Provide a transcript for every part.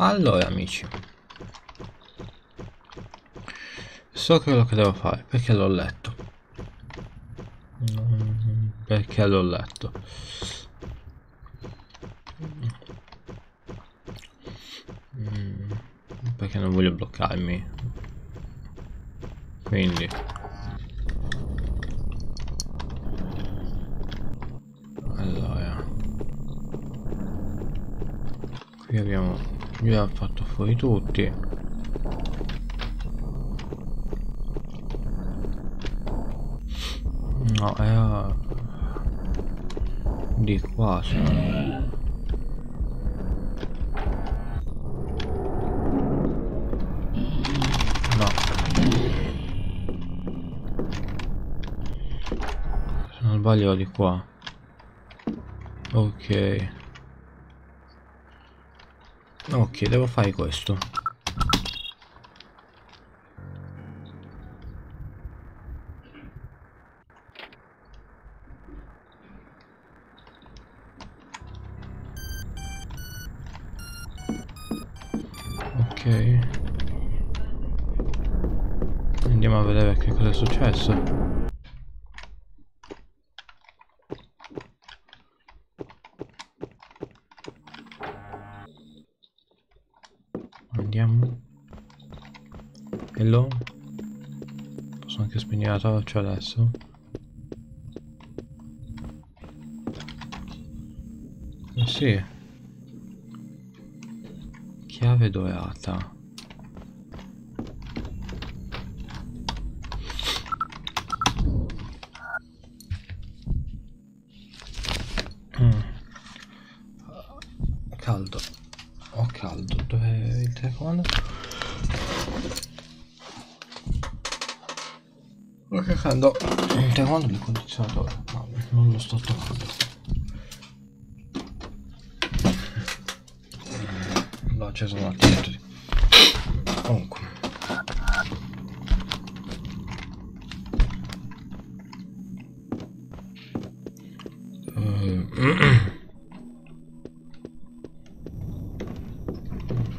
Allora amici. So quello che devo fare perché l'ho letto. Perché l'ho letto. Perché non voglio bloccarmi. Quindi. Allora. Qui abbiamo ha fatto fuori tutti. No era di qua se non sbaglio di qua. Ok Ok, devo fare questo. Ok. Andiamo a vedere che cosa è successo. La torcia adesso. Eh sì. Chiave dorata mm. caldo. Ho caldo. Dov'è il telecomando Sto cercando il telecomando del condizionatore, ma non lo sto trovando. L'ho acceso un attimo. Comunque.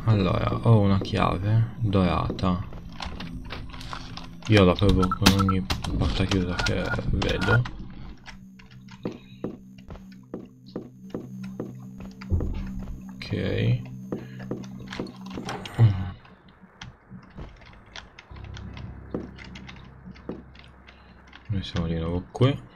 Allora, ho una chiave dorata io la provo con ogni porta chiusa che vedo. Ok. Noi siamo di nuovo qui.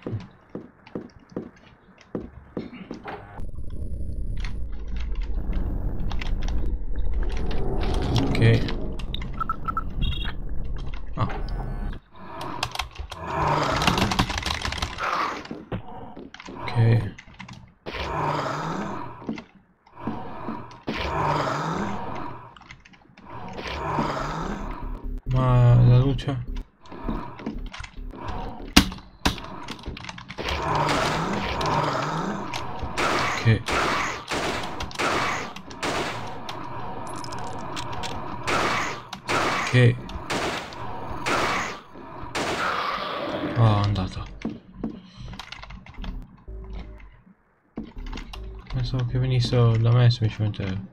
Messo da me semplicemente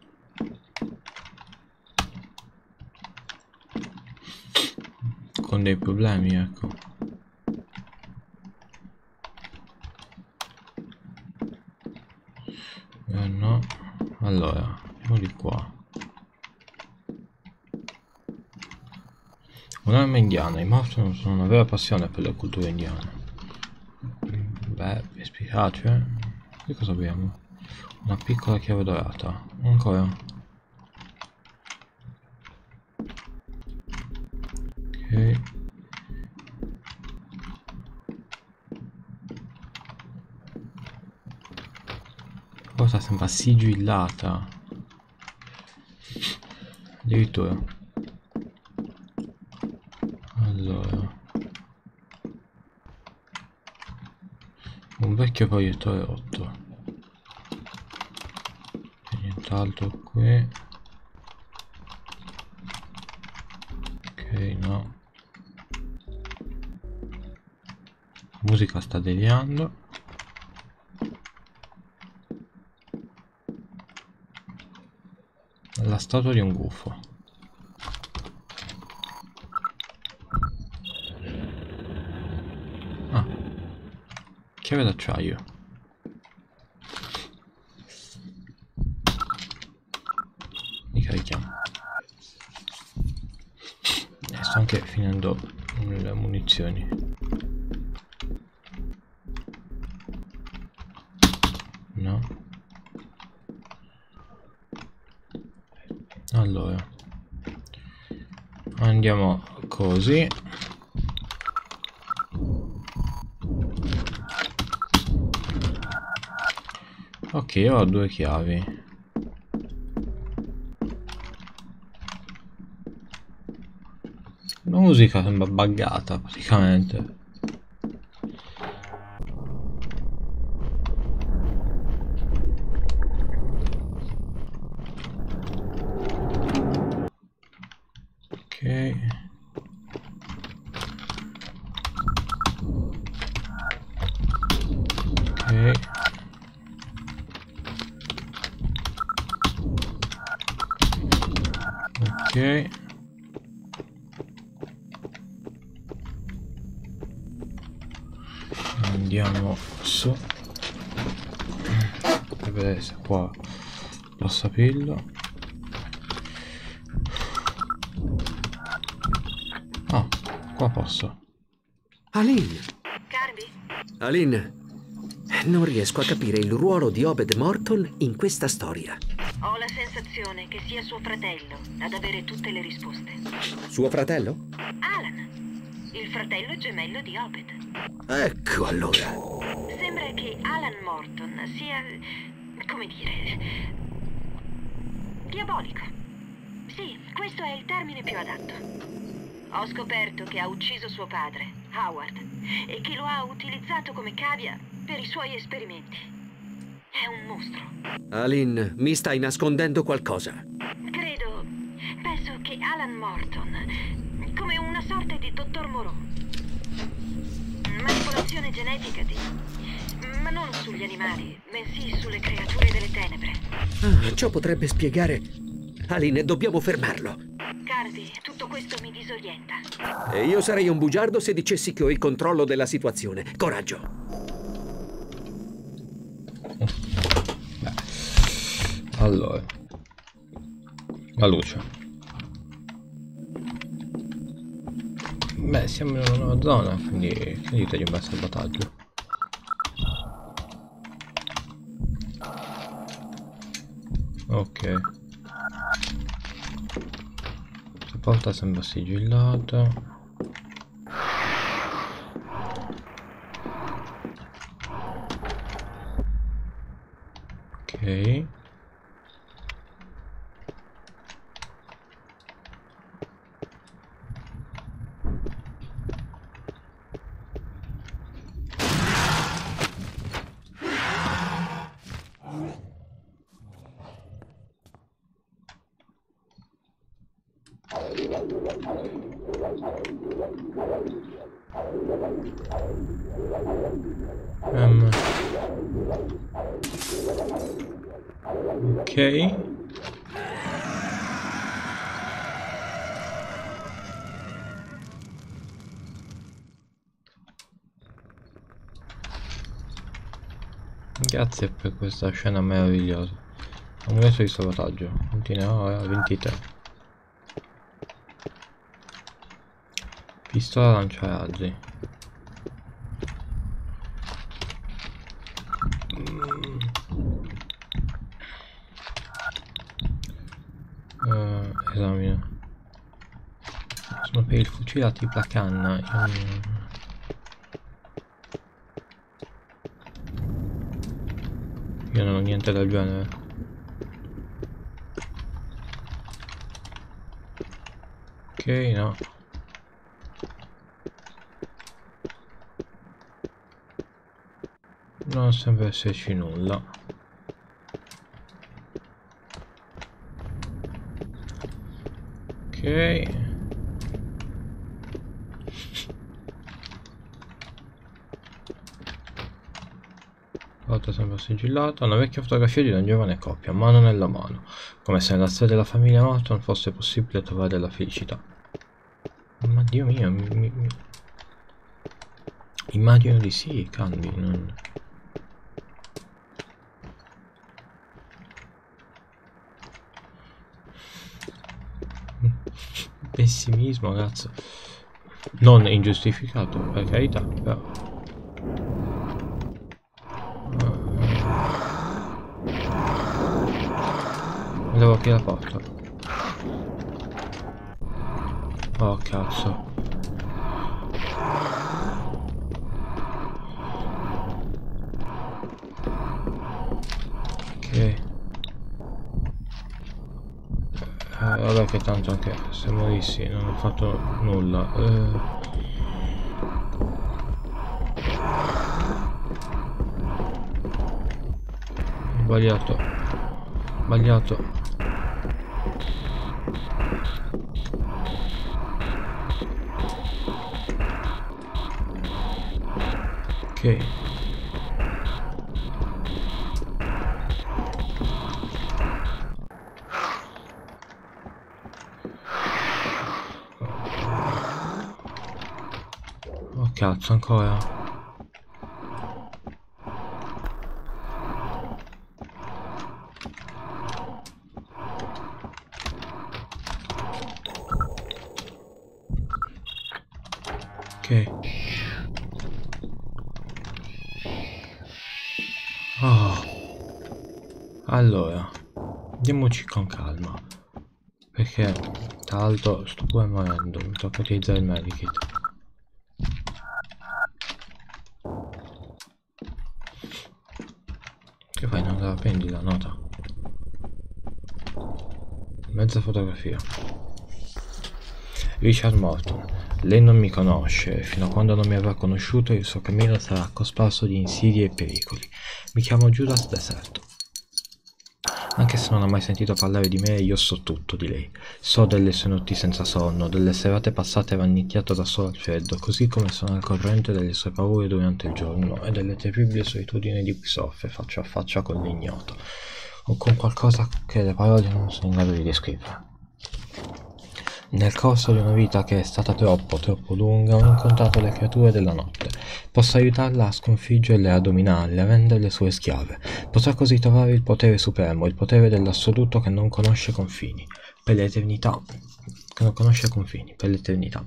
con dei problemi ecco. Eh, no. Allora andiamo di qua. Un'arma indiana i Morton sono una vera passione per la cultura indiana. Beh mi spiace che cosa abbiamo una piccola chiave dorata. Ancora ok. Cosa sembra sigillata? Addirittura. Allora. Un vecchio proiettore rotto salto qui ok no musica sta deviando La statua di un gufo. Ah. Chiave d'acciaio. Li carichiamo. E eh, sto anche finendo le munizioni. No. allora andiamo così ok ho due chiavi musica sembra buggata praticamente. Andiamo qua. Lo sapillo. Ah qua posso. Aline Carby? Aline non riesco a capire il ruolo di Obed Morton in questa storia. Ho la sensazione che sia suo fratello ad avere tutte le risposte. Suo fratello? Alan il fratello gemello di Obed. Ecco allora. Sembra che Alan Morton sia, come dire, diabolico. Sì, questo è il termine più adatto. Ho scoperto che ha ucciso suo padre, Howard, e che lo ha utilizzato come cavia per i suoi esperimenti. È un mostro. Aline, mi stai nascondendo qualcosa. Credo, penso che Alan Morton, come una sorta di dottor Moreau, manipolazione genetica di... ma non sugli animali, bensì sulle creature delle tenebre. Ah, ciò potrebbe spiegare... Aline, dobbiamo fermarlo. Cardi, tutto questo mi disorienta. E io sarei un bugiardo se dicessi che ho il controllo della situazione. Coraggio. Allora. La luce. Beh, siamo in una nuova zona, quindi, quindi tagliamo il salvataggio. Ok. Questa porta sembra sigillata. Ok. Um. Ok. Grazie per questa scena meravigliosa. Un messo di salvataggio. Continua a 23. Pistola lanciarazzi. Mm. Uh, esamina. Sono per il fucile a tripla canna. Io... Io non ho niente del genere. Ok, no. non sembra esserci nulla ok volta sembra sigillata una vecchia fotografia di una giovane coppia mano nella mano Come se nella storia della famiglia Morton fosse possibile trovare la felicità. Ma Dio mio, mi, mi... immagino di sì, Candy, non... Pessimismo, ragazzo. Non ingiustificato, per carità, però... Devo aprire la porta. Oh cazzo. Ok. Eh, vabbè che tanto anche se morissi non ho fatto nulla. Eh. Sbagliato. Sbagliato. Ok. Oh cazzo ancora Ok Allora, andiamoci con calma. Perché, l'altro, sto pure morendo. Mi tocca utilizzare il medikit. Che fai? Non la prendi la nota? Mezza fotografia. Richard Morton. Lei non mi conosce fino a quando non mi avrà conosciuto il suo cammino sarà cosparso di insidie e pericoli. Mi chiamo Judas Deserto. Anche se non ha mai sentito parlare di me, io so tutto di lei. So delle sue notti senza sonno, delle serate passate rannicchiato da solo al freddo, così come sono al corrente delle sue paure durante il giorno e delle terribili solitudini di cui soffre faccia a faccia con l'ignoto, o con qualcosa che le parole non sono in grado di descrivere. Nel corso di una vita che è stata troppo, troppo lunga, ho incontrato le creature della notte. Posso aiutarla a sconfiggerle a dominarle, a renderle sue schiave. Potrà così trovare il potere supremo, il potere dell'assoluto che non conosce confini, per l'eternità che non conosce confini, per l'eternità.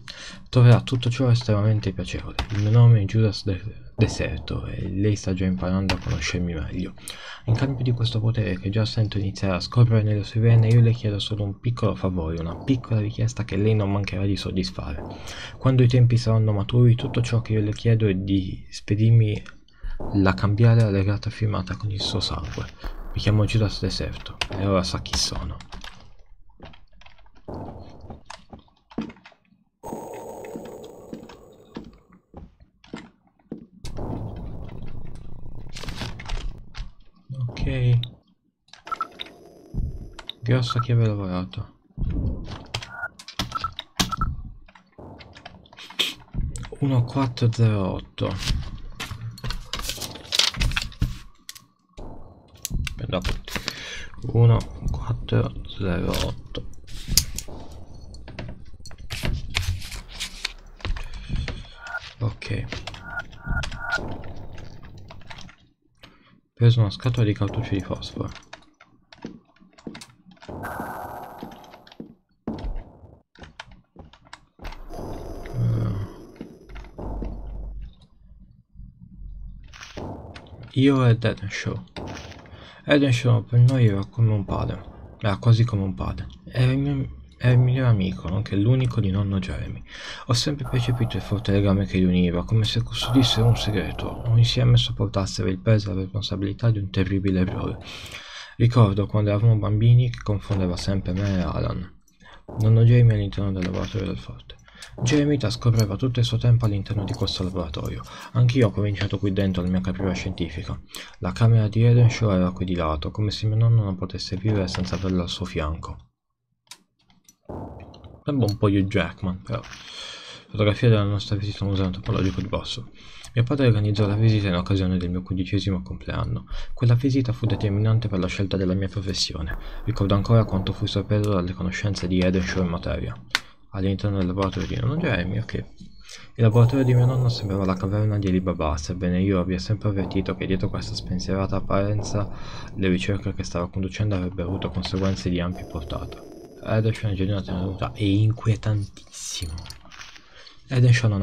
Troverà tutto ciò estremamente piacevole. Il mio nome è Judas De Deserto e lei sta già imparando a conoscermi meglio. In cambio di questo potere che già sento iniziare a scorrere nelle sue vene, io le chiedo solo un piccolo favore, una piccola richiesta che lei non mancherà di soddisfare. Quando i tempi saranno maturi, tutto ciò che io le chiedo è di spedirmi la cambiare allegata firmata con il suo sangue. Mi chiamo Judas Deserto e ora sa chi sono. Ok. Grossa chiave lavorata. Uno quattro zero otto. Dopo. Uno quattro zero otto. Ok. preso una scatola di cartucci di fosforo io ed Eden Show Eden Show per noi era come un padre era quasi come un padre era il mio è il migliore amico, nonché l'unico di nonno Jeremy. Ho sempre percepito il forte legame che li univa, come se custodissero un segreto, o insieme sopportassero il peso e la responsabilità di un terribile errore. Ricordo quando eravamo bambini che confondeva sempre me e Alan. Nonno Jeremy all'interno del laboratorio del forte. Jeremy trascorreva tutto il suo tempo all'interno di questo laboratorio. Anch'io ho cominciato qui dentro la mia carriera scientifica. La camera di Edenshaw era qui di lato, come se mio nonno non potesse vivere senza averla al suo fianco. Sembra un po' Hugh Jackman, però. Fotografia della nostra visita al museo antropologico di Bosso. Mio padre organizzò la visita in occasione del mio quindicesimo compleanno. Quella visita fu determinante per la scelta della mia professione. Ricordo ancora quanto fui sorpreso dalle conoscenze di Edenshaw in materia. All'interno del laboratorio di nonno Jeremy, ok. Il laboratorio di mio nonno sembrava la caverna di Alibaba, sebbene io abbia sempre avvertito che dietro questa spensierata apparenza le ricerche che stava conducendo avrebbero avuto conseguenze di ampia portata. Edenshaw è un genio tenuta e inquietantissimo. Edenshaw non,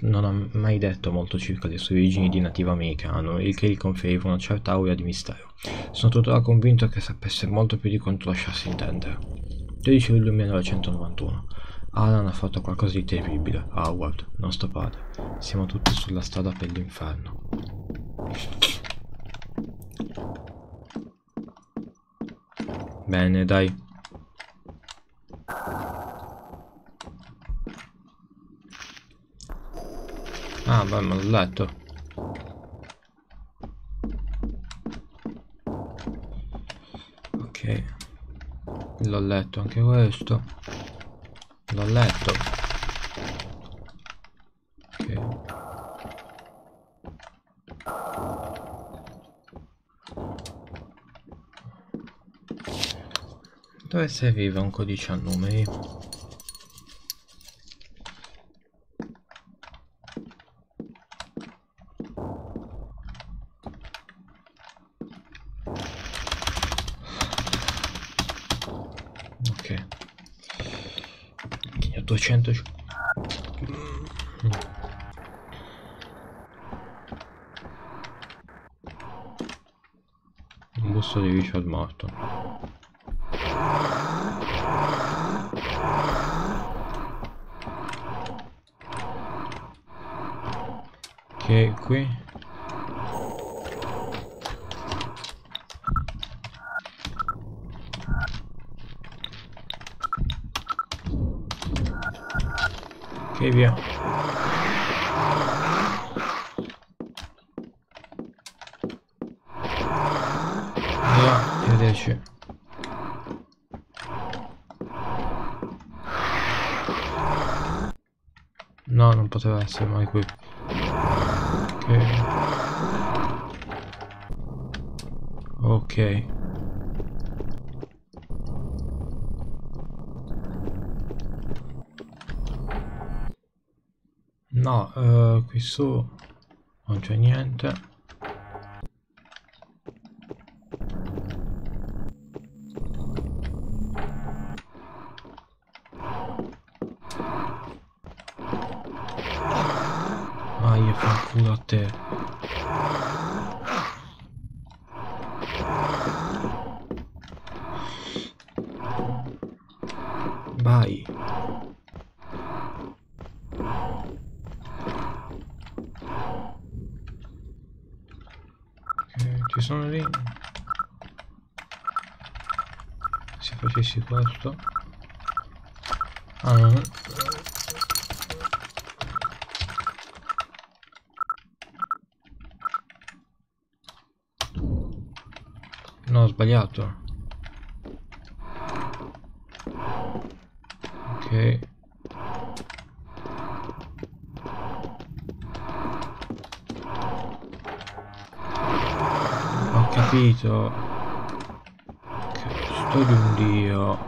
non ha mai detto molto circa le sue origini di nativo americano, il che gli conferiva una certa aura di mistero. Sono tuttora convinto che sapesse molto più di quanto lasciasse intendere. 13 luglio 1991. Alan ha fatto qualcosa di terribile. Howard, nostro padre. Siamo tutti sulla strada per l'inferno. Bene, dai. Ah, beh, me l'ho letto. Ok. L'ho letto anche questo. L'ho letto. Ok. Dove serviva un codice a numeri? Ok. 800 un busto di Richard Morton ok qui e via. No non poteva essere mai qui. Ok. Ok No, uh, qui su non c'è niente. Ah, io fa culo a te. Vai. Ci sono lì. Se facessi questo. Ah no. No ho sbagliato. Ok capito che sto di un dio.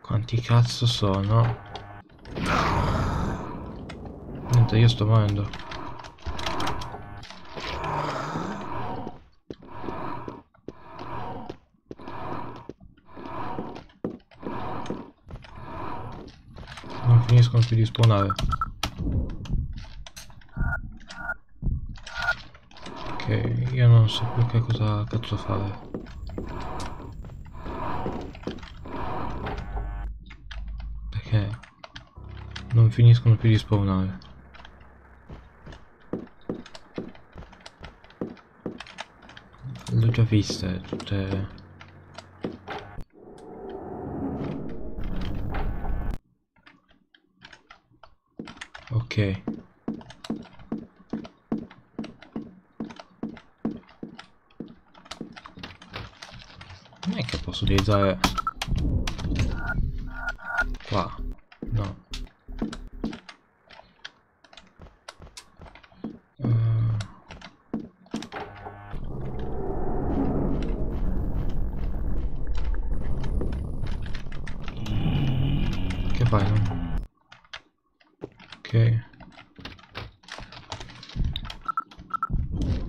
Quanti cazzo sono? Niente io sto morendo finiscono più di spawnare. Ok io non so più che cosa cazzo fare. Perché non finiscono più di spawnare. Le ho già viste tutte ok. Posso utilizzare qua. No. Uh. che fai no? ok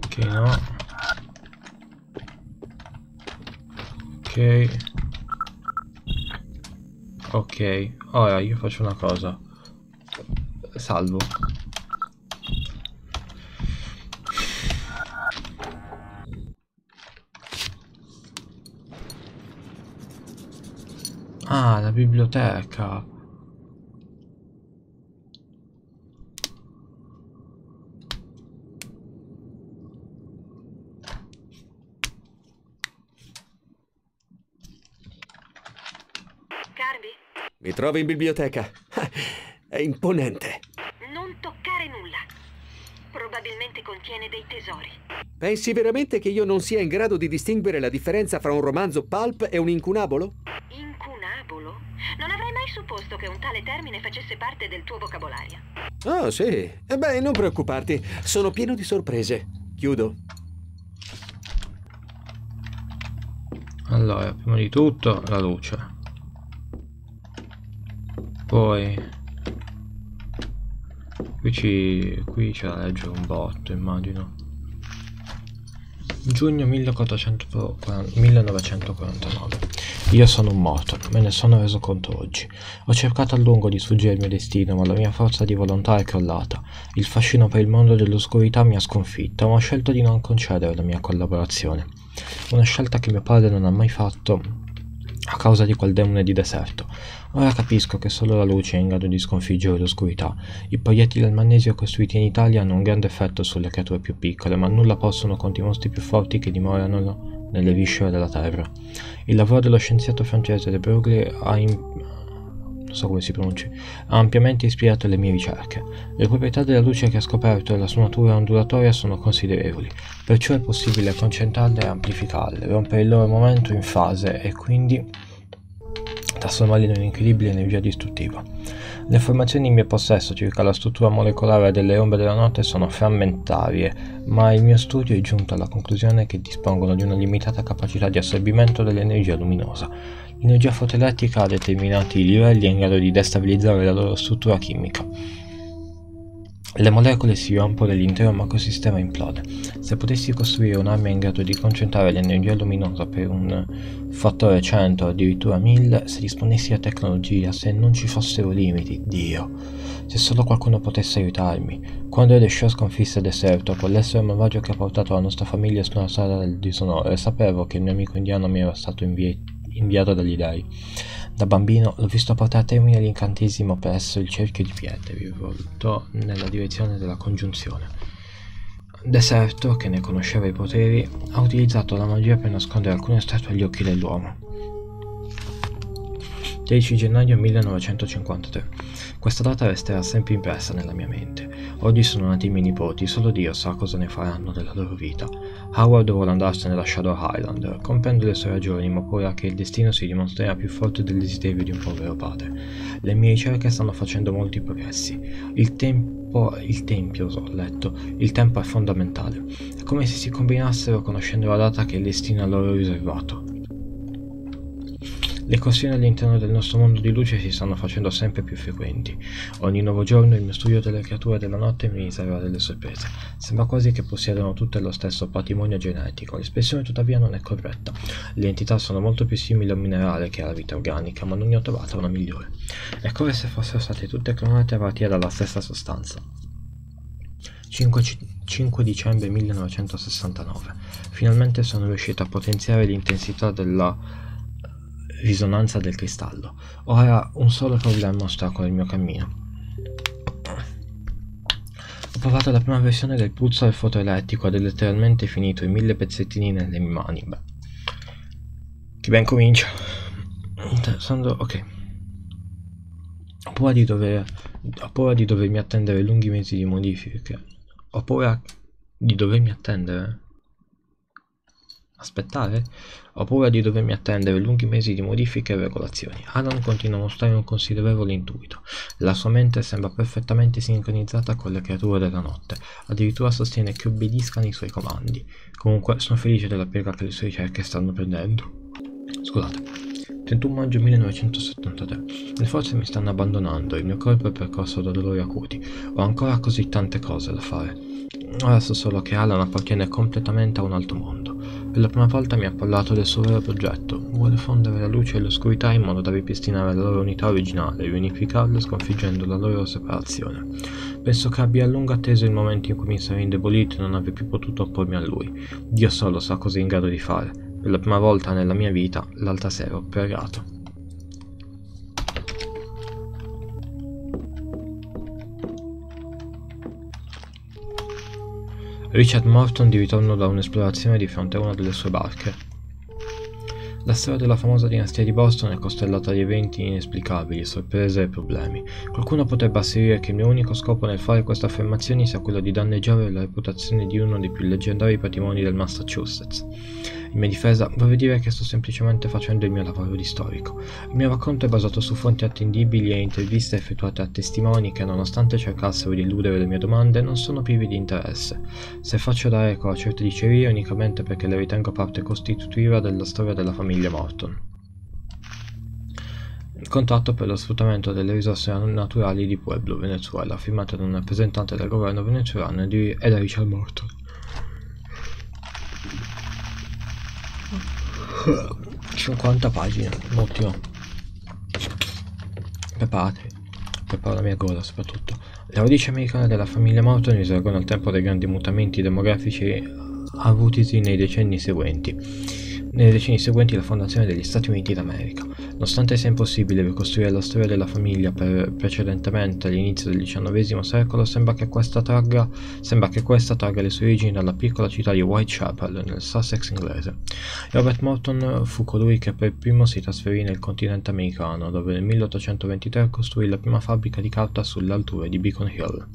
ok no ok ok ora io faccio una cosa. Salvo. Ah la biblioteca Mi trovo in biblioteca. È imponente. Non toccare nulla. Probabilmente contiene dei tesori. Pensi veramente che io non sia in grado di distinguere la differenza fra un romanzo pulp e un incunabolo? Incunabolo? Non avrei mai supposto che un tale termine facesse parte del tuo vocabolario. Oh, sì. Beh, non preoccuparti. Sono pieno di sorprese. Chiudo. Allora, prima di tutto la luce poi qui ci qui c'è da leggere un botto immagino. Giugno 1949 io sono un morto me ne sono reso conto oggi. Ho cercato a lungo di sfuggire al mio destino ma la mia forza di volontà è crollata. Il fascino per il mondo dell'oscurità mi ha sconfitta ma ho scelto di non concedere la mia collaborazione. Una scelta che mio padre non ha mai fatto a causa di quel demone di deserto Ora capisco che solo la luce è in grado di sconfiggere l'oscurità. I proiettili al magnesio costruiti in Italia hanno un grande effetto sulle creature più piccole, ma nulla possono contro i mostri più forti che dimorano nelle viscere della Terra. Il lavoro dello scienziato francese De Broglie ha, so ha ampiamente ispirato le mie ricerche. Le proprietà della luce che ha scoperto e la sua natura ondulatoria sono considerevoli, perciò è possibile concentrarle e amplificarle, rompere il loro momento in fase e quindi trasformarli in un'incredibile energia distruttiva. Le informazioni in mio possesso circa la struttura molecolare delle ombre della notte sono frammentarie, ma il mio studio è giunto alla conclusione che dispongono di una limitata capacità di assorbimento dell'energia luminosa. L'energia fotoelettrica a determinati livelli è in grado di destabilizzare la loro struttura chimica. Le molecole si rompono e l'intero macrosistema implode. Se potessi costruire un'arma in grado di concentrare l'energia luminosa per un fattore 100 o addirittura 1000, se disponessi a tecnologia, se non ci fossero limiti, Dio. Se solo qualcuno potesse aiutarmi. Quando Edeshaw sconfisse Deserto, quell'essere malvagio che ha portato la nostra famiglia su una strada del disonore, sapevo che il mio amico indiano mi era stato invi inviato dagli dei. Da bambino l'ho visto portare a termine l'incantesimo presso il cerchio di pietre, rivolto nella direzione della congiunzione. Deserto, che ne conosceva i poteri, ha utilizzato la magia per nascondere alcune statue agli occhi dell'uomo. 10 gennaio 1953 questa data resterà sempre impressa nella mia mente. Oggi sono nati i miei nipoti, solo Dio sa cosa ne faranno della loro vita. Howard vuole andarsene da Shadow Highlander, comprendo le sue ragioni, ma ora che il destino si dimostrerà più forte del desiderio di un povero padre. Le mie ricerche stanno facendo molti progressi. Il tempo il tempio, ho letto, il tempo è fondamentale. È come se si combinassero conoscendo la data che il destino ha loro riservato. Le corsioni all'interno del nostro mondo di luce si stanno facendo sempre più frequenti. Ogni nuovo giorno il mio studio delle creature della notte mi riserva delle sorprese. Sembra quasi che possiedano tutte lo stesso patrimonio genetico. L'espressione tuttavia non è corretta. Le entità sono molto più simili a un minerale che alla vita organica, ma non ne ho trovata una migliore. È come se fossero state tutte clonate a partire dalla stessa sostanza. 5, 5 dicembre 1969. Finalmente sono riuscito a potenziare l'intensità della risonanza del cristallo. Ora un solo problema ostacola il mio cammino. Ho provato la prima versione del pulsar fotoelettrico ed è letteralmente finito in mille pezzettini nelle mie mani. Beh. Che ben comincia. Interessando, ok. Ho paura di dover. Ho paura di dovermi attendere lunghi mesi di modifiche. Ho paura di dovermi attendere Aspettare? Ho paura di dovermi attendere lunghi mesi di modifiche e regolazioni. Alan continua a mostrare un considerevole intuito. La sua mente sembra perfettamente sincronizzata con le creature della notte. Addirittura sostiene che obbediscano i suoi comandi. Comunque, sono felice della piega che le sue ricerche stanno prendendo. Scusate. 31 maggio 1973. Le forze mi stanno abbandonando, il mio corpo è percorso da dolori acuti. Ho ancora così tante cose da fare. Ora so solo che Alan appartiene completamente a un altro mondo. Per la prima volta mi ha parlato del suo vero progetto. Vuole fondere la luce e l'oscurità in modo da ripristinare la loro unità originale e unificarle sconfiggendo la loro separazione. Penso che abbia a lungo atteso il momento in cui mi sarei indebolito e non avrei più potuto oppormi a lui. Dio solo sa cosa è in grado di fare. Per la prima volta nella mia vita l'alta sera ho pregato. Richard Morton di ritorno da un'esplorazione di fronte a una delle sue barche. La storia della famosa dinastia di Boston è costellata di eventi inesplicabili, sorprese e problemi. Qualcuno potrebbe asserire che il mio unico scopo nel fare queste affermazioni sia quello di danneggiare la reputazione di uno dei più leggendari patrimoni del Massachusetts. Mia difesa vorrei dire che sto semplicemente facendo il mio lavoro di storico. Il mio racconto è basato su fonti attendibili e interviste effettuate a testimoni che, nonostante cercassero di illudere le mie domande, non sono privi di interesse. Se faccio da eco a certe dicerie unicamente perché le ritengo parte costitutiva della storia della famiglia Morton. Il contratto per lo sfruttamento delle risorse naturali di Pueblo, Venezuela, firmato da un rappresentante del governo venezuelano e da Richard Morton. 50 pagine, ottimo. Preparati. Preparo la mia gola soprattutto. Le radici americane della famiglia Morton risalgono al tempo dei grandi mutamenti demografici avutisi nei decenni seguenti. Nei decenni seguenti la fondazione degli Stati Uniti d'America. Nonostante sia impossibile ricostruire la storia della famiglia precedentemente all'inizio del XIX secolo, sembra che, tragga, sembra che questa tragga le sue origini dalla piccola città di Whitechapel, nel Sussex inglese. Robert Morton fu colui che per primo si trasferì nel continente americano, dove nel 1823 costruì la prima fabbrica di carta sulle alture di Beacon Hill.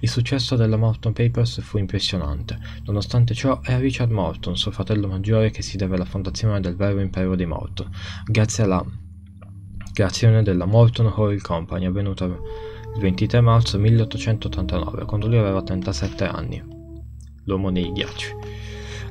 Il successo della Morton Papers fu impressionante. Nonostante ciò, è Richard Morton, suo fratello maggiore, che si deve la fondazione del vero impero dei Morton, grazie alla creazione della Morton Oil Company avvenuta il 23 marzo 1889, quando lui aveva 37 anni, l'uomo nei ghiacci.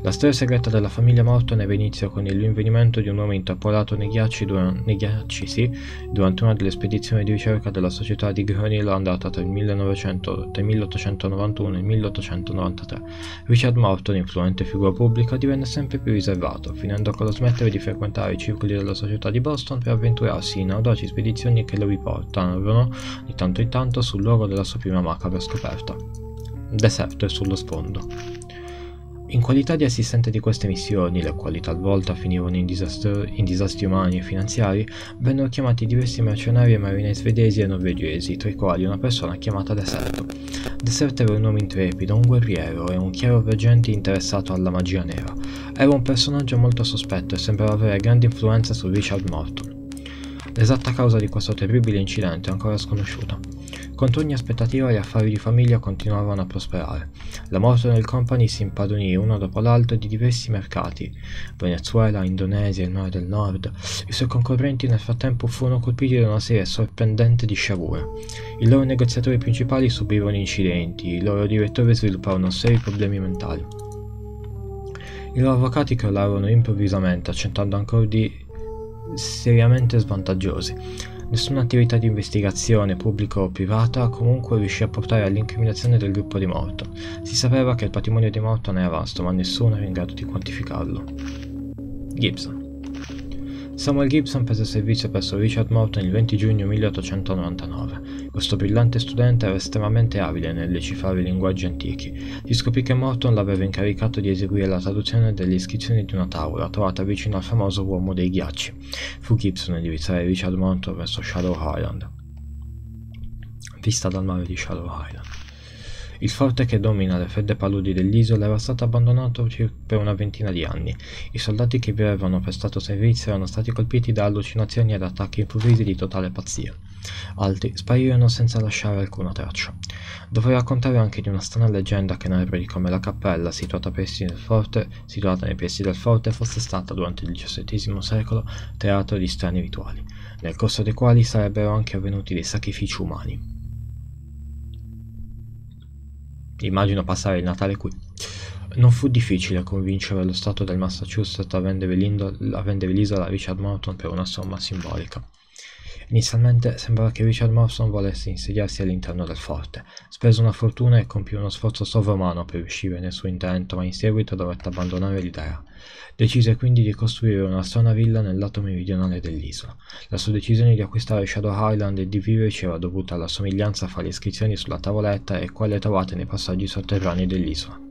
La storia segreta della famiglia Morton ebbe inizio con il rinvenimento di un uomo intrappolato nei ghiacci, durante, nei ghiacci sì, durante una delle spedizioni di ricerca della società di Groenland andata tra il, 1900, tra il 1891 e il 1893. Richard Morton, influente figura pubblica, divenne sempre più riservato, finendo con lo smettere di frequentare i circoli della società di Boston per avventurarsi in audaci spedizioni che lo riportarono di tanto in tanto sul luogo della sua prima macabra scoperta. Deserto e sullo sfondo. In qualità di assistente di queste missioni, le quali talvolta finivano in, in, disastri umani e finanziari, vennero chiamati diversi mercenari e marinai svedesi e norvegesi, tra i quali una persona chiamata Deserto. Deserto era un uomo intrepido, un guerriero e un chiaro veggente interessato alla magia nera. Era un personaggio molto sospetto e sembrava avere grande influenza su Richard Morton. L'esatta causa di questo terribile incidente è ancora sconosciuta. Contro ogni aspettativa gli affari di famiglia continuavano a prosperare. La Morton Company si impadronì uno dopo l'altro di diversi mercati, Venezuela, Indonesia, il nord del nord. I suoi concorrenti nel frattempo furono colpiti da una serie sorprendente di sciagure. I loro negoziatori principali subirono incidenti, i loro direttori svilupparono seri problemi mentali. I loro avvocati crollarono improvvisamente, accentando di seriamente svantaggiosi. Nessuna attività di investigazione, pubblica o privata, comunque riuscì a portare all'incriminazione del gruppo di Morton. Si sapeva che il patrimonio di Morton era vasto, ma nessuno era in grado di quantificarlo. Gibson Samuel Gibson prese servizio presso Richard Morton il 20 giugno 1899. Questo brillante studente era estremamente abile nel decifrare i linguaggi antichi. Si scoprì che Morton l'aveva incaricato di eseguire la traduzione delle iscrizioni di una tavola trovata vicino al famoso uomo dei ghiacci. Fu Gibson a indirizzare Richard Morton verso Shadow Island. Vista dal mare di Shadow Island. Il forte che domina le fredde paludi dell'isola era stato abbandonato per una ventina di anni. I soldati che vi avevano prestato servizio erano stati colpiti da allucinazioni ed attacchi improvvisi di totale pazzia. Altri sparirono senza lasciare alcuna traccia. Dovrei raccontare anche di una strana leggenda che narra di come la cappella, situata, forte, situata nei pressi del forte, fosse stata durante il XVII secolo teatro di strani rituali, nel corso dei quali sarebbero anche avvenuti dei sacrifici umani. Immagino passare il Natale qui. Non fu difficile convincere lo Stato del Massachusetts a vendere l'isola a Richard Morton per una somma simbolica. Inizialmente sembrava che Richard Morrison volesse insediarsi all'interno del forte. Spese una fortuna e compì uno sforzo sovrumano per riuscire nel suo intento, ma in seguito dovette abbandonare l'idea. Decise quindi di costruire una strana villa nel lato meridionale dell'isola. La sua decisione di acquistare Shadow Island e di viverci era dovuta alla somiglianza fra le iscrizioni sulla tavoletta e quelle trovate nei passaggi sotterranei dell'isola.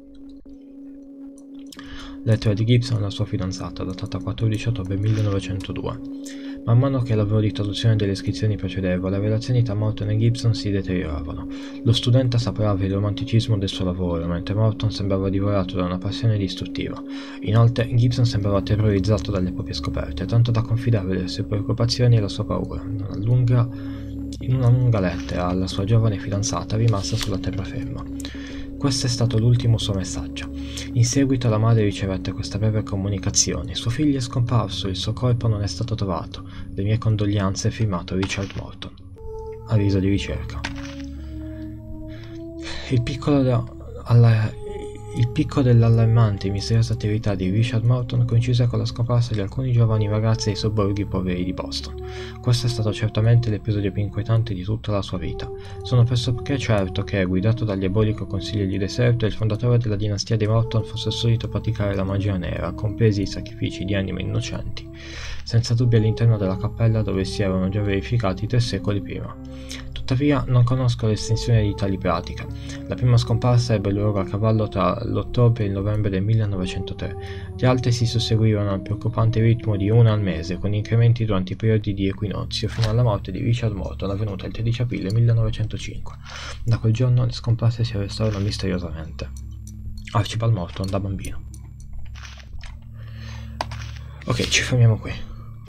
Lettera di Gibson alla sua fidanzata, datata 14 ottobre 1902. Man mano che il lavoro di traduzione delle iscrizioni procedeva, le relazioni tra Morton e Gibson si deterioravano. Lo studente assaporava il romanticismo del suo lavoro, mentre Morton sembrava divorato da una passione distruttiva. Inoltre, Gibson sembrava terrorizzato dalle proprie scoperte, tanto da confidare le sue preoccupazioni e la sua paura una lunga, in una lunga lettera alla sua giovane fidanzata rimasta sulla terraferma. Questo è stato l'ultimo suo messaggio. In seguito la madre ricevette questa breve comunicazione. Suo figlio è scomparso, il suo corpo non è stato trovato. Le mie condoglianze, firmato Richard Morton. Avviso di ricerca. Il piccolo alla il picco dell'allarmante e misteriosa attività di Richard Morton coincise con la scomparsa di alcuni giovani ragazzi dei sobborghi poveri di Boston. Questo è stato certamente l'episodio più inquietante di tutta la sua vita. Sono pressoché certo che, guidato dal diabolico consiglio di deserto, il fondatore della dinastia dei Morton fosse solito praticare la magia nera, compresi i sacrifici di anime innocenti, senza dubbio all'interno della cappella dove si erano già verificati tre secoli prima. Tuttavia non conosco l'estensione di tali pratiche. La prima scomparsa ebbe luogo a cavallo tra l'ottobre e il novembre del 1903. Gli altri si susseguivano al preoccupante ritmo di una al mese, con incrementi durante i periodi di equinozio, fino alla morte di Richard Morton avvenuta il 13 aprile 1905. Da quel giorno le scomparse si arrestarono misteriosamente. Archibald Morton da bambino. Ok, ci fermiamo qui.